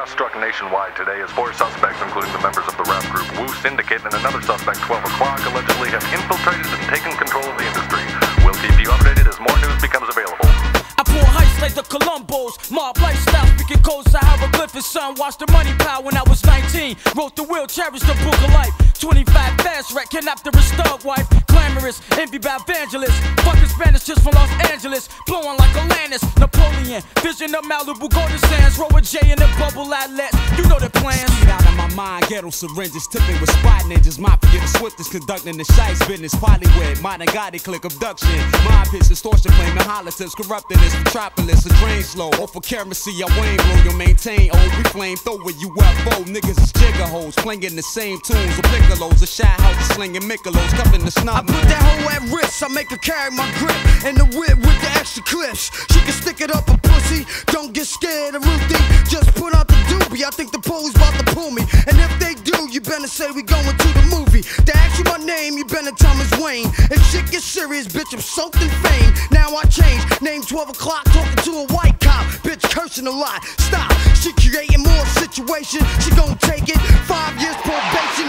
Chaos struck nationwide today as four suspects, including the members of the rap group Wu Syndicate and another suspect, 12 o'clock, allegedly have infiltrated and taken control of the industry. We'll keep you updated as more news becomes available. I pour heights like the Colombos. Mob lifestyle, speaking codes, hieroglyphics. Son, watch the money pile when I was 19. Wrote the will, cherished the book of life. 25 fast wreck, kidnapped the restored wife. Glamorous, envy by evangelists. Fucking Spanish just from Los Angeles. Blowing like Alanis, Napoleon. Vision of Malibu, golden sands. Roll a J in the bubble outlets. You know the plans. Get out of my mind, ghetto syringes, tipping with spot ninjas. Mafia, the swiftest, conducting the shice business. Polywed, modern Gotti click abduction. Mob hits, extortion, flaming politics, corrupting this metropolis. A drain slow, off of kerosene, I wane blow. You maintain, oh, we flame throw with UFO. Niggas is jigger hoes, flinging the same tunes. A piccolos, a shot house, slinging Michelos, cuffing the snob. Put that hoe at risk, I make her carry my grip. And the whip with the extra clips. She can stick it up a pussy, don't get scared of Ruthie. Just put out the doobie, I think the police about to pull me. And if they do, you better say we going to the movie. They ask you my name, you better it's Wayne. If shit gets serious, bitch, I'm soaked in fame. Now I change, name 12 o'clock, talking to a white cop. Bitch cursing a lot, stop, she creating more situation. She gon' take it, five years probation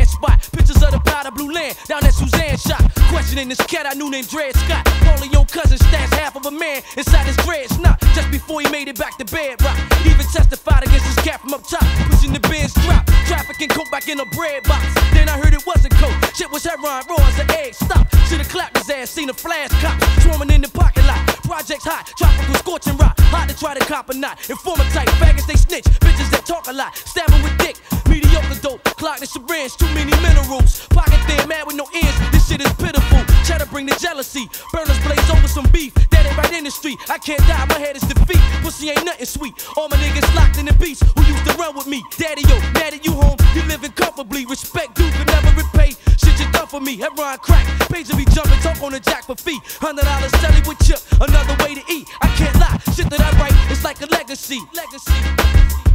man spot. Pictures of the powder blue land down at Suzanne shop. Questioning this cat I knew named Dred Scott. Rolling your cousin stats half of a man inside his dreads. Not just before he made it back to bed. Rock. Even testified against this cat from up top. Pushing the Benz drop. Trafficking coke back in a bread box. Then I heard it wasn't coke. Shit was heroin raw as an egg. Stop. Should've clapped his ass. Seen a flash cop swarming in the parking lot. Projects hot. Tropical scorching Hard to try to cop a knot. Informer type. Faggots they snitch. Bitches that talk a lot. Stabbing with dick. Mediocre dope. Clock the syringe. Too many minerals. Pocket thin. Mad with no ends. This shit is pitiful. Try to bring the jealousy. Burners blaze over some beef. That ain't right in the street. I can't die. My head is defeat. Pussy ain't nothing sweet. All my niggas locked in the beast who used to run with me. Daddy, yo, mad at you home. You living comfortably. Respect due can never repay. Shit you done for me. Heroin crack. Page be jumping. Talk on the jack for fee. Hundred dollars selling with chip. Another way to eat. I can't lie. Shit that I write is like a legacy. Legacy.